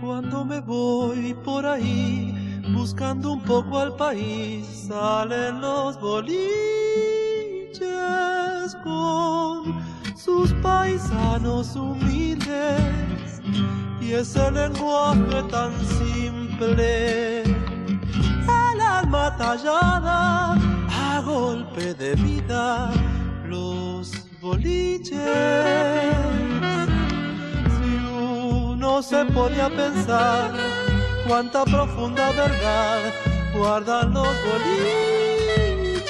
Cuando me voy por ahí buscando un poco al país, salen los boliches con sus paisanos humildes y ese lenguaje tan simple. El alma tallada a golpe de vida, los boliches se podía pensar cuánta profunda verdad guardan los boliches.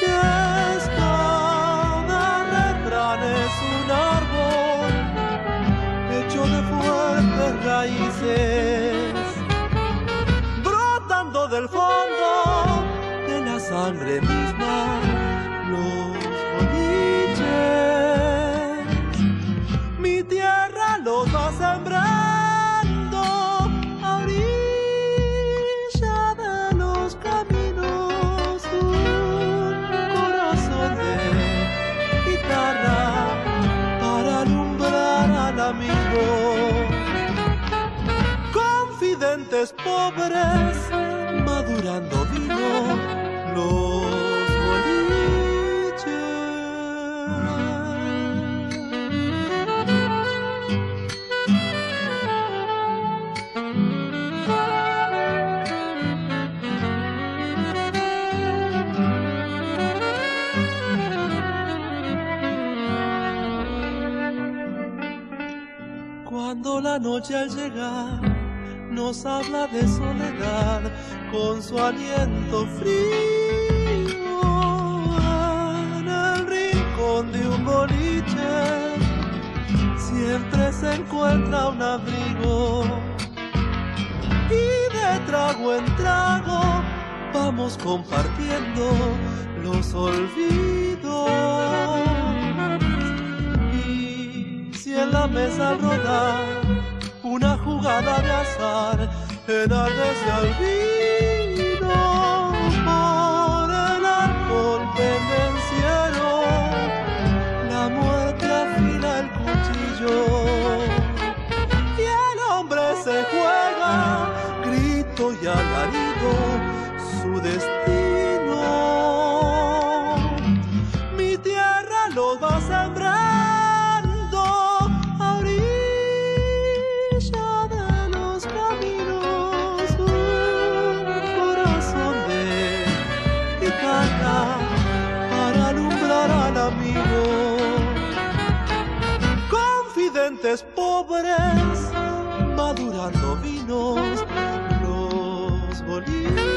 Cada refrán es un árbol hecho de fuertes raíces, brotando del fondo de la sangre misma. Confidentes pobres, Cuando la noche al llegar nos habla de soledad con su aliento frío en el rincón de un boliche siempre se encuentra un abrigo y de trago en trago vamos compartiendo los olvidos en rodar una jugada de azar enardece al vino por el árbol pendenciero la muerte afila el cuchillo y el hombre se juega grito y alarido su destino. Mi tierra lo va a sembrar pobres, madurando vinos, los bolivianos.